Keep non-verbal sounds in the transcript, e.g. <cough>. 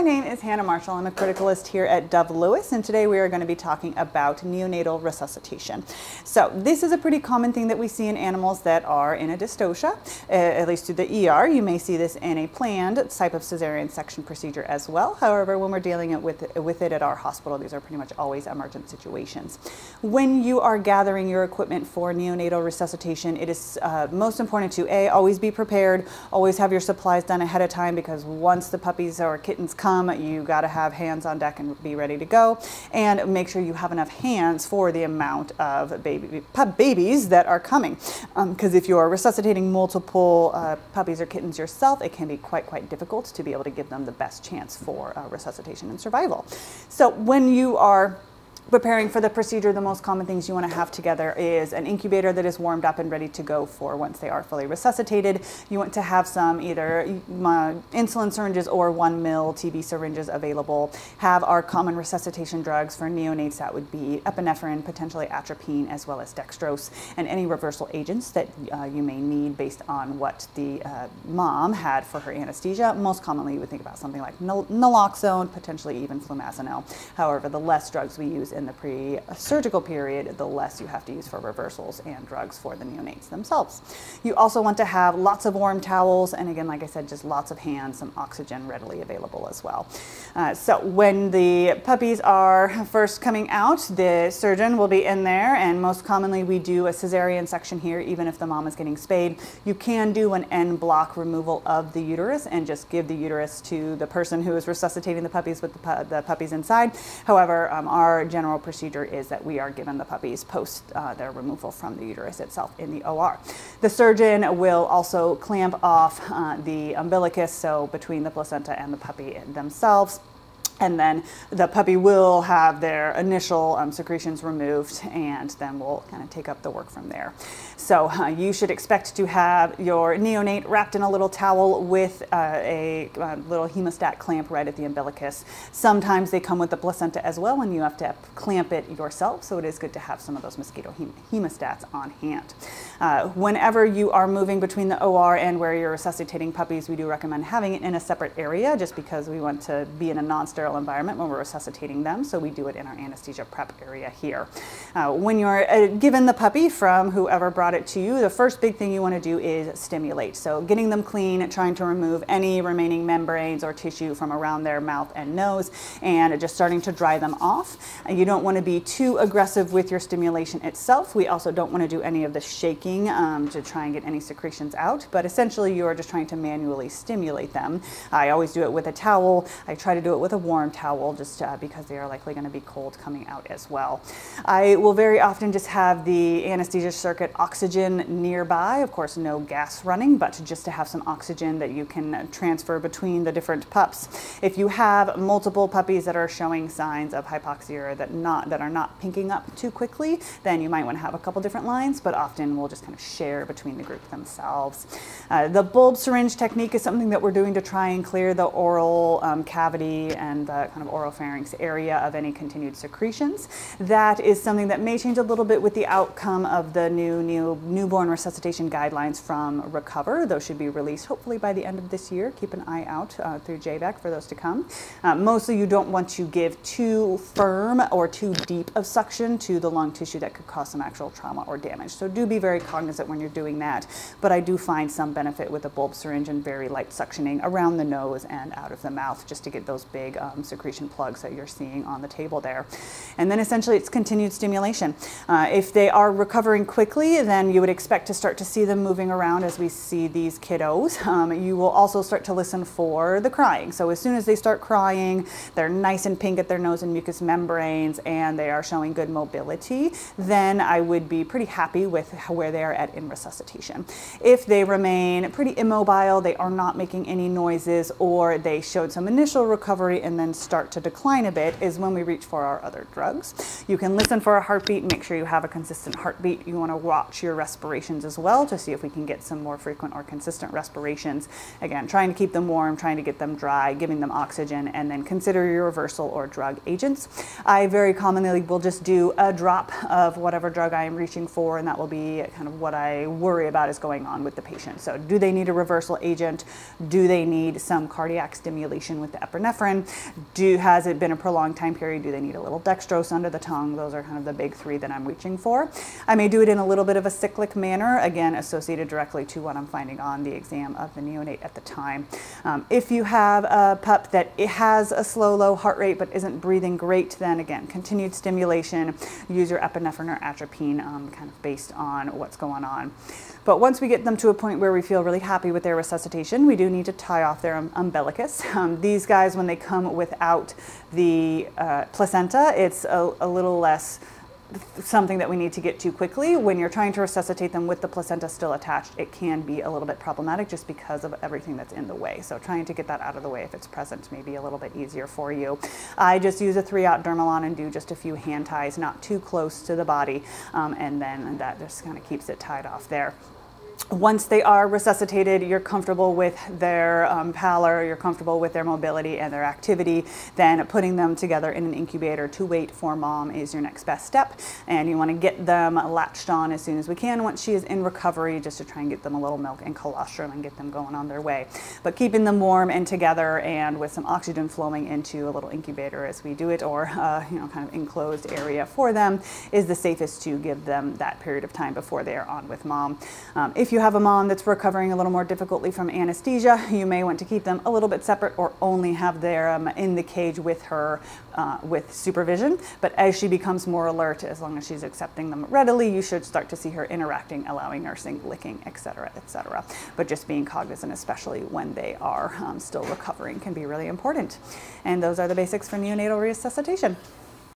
My name is Hannah Marshall. I'm a criticalist here at DoveLewis, and today we are going to be talking about neonatal resuscitation. So, this is a pretty common thing that we see in animals that are in a dystocia, uh, at least through the ER. You may see this in a planned type of cesarean section procedure as well. However, when we're dealing with, with it at our hospital, these are pretty much always emergent situations. When you are gathering your equipment for neonatal resuscitation, it is uh, most important to A, always be prepared, always have your supplies done ahead of time because once the puppies or kittens come, you got to have hands on deck and be ready to go. And make sure you have enough hands for the amount of baby, babies that are coming. Because um, if you're resuscitating multiple uh, puppies or kittens yourself, it can be quite, quite difficult to be able to give them the best chance for uh, resuscitation and survival. So when you are preparing for the procedure, the most common things you want to have together is an incubator that is warmed up and ready to go for once they are fully resuscitated. You want to have some either uh, insulin syringes or one mil TB syringes available. Have our common resuscitation drugs for neonates that would be epinephrine, potentially atropine, as well as dextrose, and any reversal agents that uh, you may need based on what the uh, mom had for her anesthesia. Most commonly, you would think about something like naloxone, potentially even flumazenil. However, the less drugs we use in the pre-surgical period, the less you have to use for reversals and drugs for the neonates themselves. You also want to have lots of warm towels, and again, like I said, just lots of hands, some oxygen readily available as well. Uh, so when the puppies are first coming out, the surgeon will be in there, and most commonly we do a cesarean section here, even if the mom is getting spayed. You can do an en bloc removal of the uterus and just give the uterus to the person who is resuscitating the puppies with the, pu the puppies inside. However, um, our general procedure is that we are given the puppies post uh, their removal from the uterus itself in the OR. The surgeon will also clamp off uh, the umbilicus, so between the placenta and the puppy themselves and then the puppy will have their initial um, secretions removed and then we'll kind of take up the work from there. So uh, you should expect to have your neonate wrapped in a little towel with uh, a, a, uh, little hemostat clamp right at the umbilicus. Sometimes they come with the placenta as well and you have to clamp it yourself so it is good to have some of those mosquito hem hemostats on hand. Uh, whenever you are moving between the OR and where you're resuscitating puppies we do recommend having it in a separate area just because we want to be in a non-sterile sterile environment when we're resuscitating them, so we do it in our anesthesia prep area here. Uh, when you're uh, given the puppy from whoever brought it to you, the first big thing you want to do is stimulate. So getting them clean, trying to remove any remaining membranes or tissue from around their mouth and nose, and just starting to dry them off. And you don't want to be too aggressive with your stimulation itself. We also don't want to do any of the shaking um, to try and get any secretions out, but essentially you are just trying to manually stimulate them. I always do it with a towel. I try to do it with a warm warm towel just uh, because they are likely going to be cold coming out as well. I will very often just have the anesthesia circuit oxygen nearby. Of course, no gas running, but just to have some oxygen that you can transfer between the different pups. If you have multiple puppies that are showing signs of hypoxia that, not, that are not pinking up too quickly, then you might want to have a couple different lines, but often we'll just kind of share between the group themselves. Uh, the bulb syringe technique is something that we're doing to try and clear the oral um, cavity and the kind of oropharynx area of any continued secretions. That is something that may change a little bit with the outcome of the new, new newborn resuscitation guidelines from Recover. Those should be released hopefully by the end of this year. Keep an eye out uh, through JVEC for those to come. Uh, mostly you don't want to give too firm or too deep of suction to the lung tissue that could cause some actual trauma or damage. So do be very cognizant when you're doing that. But I do find some benefit with a bulb syringe and very light suctioning around the nose and out of the mouth just to get those big um, um, secretion plugs that you're seeing on the table there. And then essentially it's continued stimulation. Uh, if they are recovering quickly, then you would expect to start to see them moving around as we see these kiddos. <laughs> Um, you will also start to listen for the crying. So as soon as they start crying, they're nice and pink at their nose and mucous membranes and they are showing good mobility, then I would be pretty happy with where they are at in resuscitation. If they remain pretty immobile, they are not making any noises, or they showed some initial recovery and then start to decline a bit is when we reach for our other drugs. You can listen for a heartbeat, make sure you have a consistent heartbeat. You want to watch your respirations as well to see if we can get some more frequent or consistent respirations. Again, trying to keep them warm, trying to get them dry, giving them oxygen, and then consider your reversal or drug agents. I very commonly will just do a drop of whatever drug I am reaching for, and that will be kind of what I worry about is going on with the patient. So, do they need a reversal agent? Do they need some cardiac stimulation with the epinephrine? Do has it been a prolonged time period? Do they need a little dextrose under the tongue? Those are kind of the big three that I'm reaching for. I may do it in a little bit of a cyclic manner, again associated directly to what I'm finding on the exam of the neonate at the time. Um, if you have a pup that has a slow, low heart rate but isn't breathing great, then again, continued stimulation, use your epinephrine or atropine um, kind of based on what's going on. But once we get them to a point where we feel really happy with their resuscitation, we do need to tie off their um, umbilicus. <laughs> Um, these guys, when they come without the uh, placenta, it's a, a little less something that we need to get to quickly. When you're trying to resuscitate them with the placenta still attached, it can be a little bit problematic just because of everything that's in the way. So trying to get that out of the way if it's present may be a little bit easier for you. I just use a three-out Dermalon and do just a few hand ties, not too close to the body, um, and then that just kind of keeps it tied off there once they are resuscitated, you're comfortable with their um, pallor, you're comfortable with their mobility and their activity, then putting them together in an incubator to wait for mom is your next best step. And you want to get them latched on as soon as we can once she is in recovery, just to try and get them a little milk and colostrum and get them going on their way. But keeping them warm and together and with some oxygen flowing into a little incubator as we do it, or uh, you know, kind of enclosed area for them, is the safest to give them that period of time before they are on with mom. Um, if you have a mom that's recovering a little more difficultly from anesthesia, you may want to keep them a little bit separate or only have them in the cage with her uh, with supervision. But as she becomes more alert, as long as she's accepting them readily, you should start to see her interacting, allowing nursing, licking, etc., etc. But just being cognizant, especially when they are um, still recovering, can be really important. And those are the basics for neonatal resuscitation.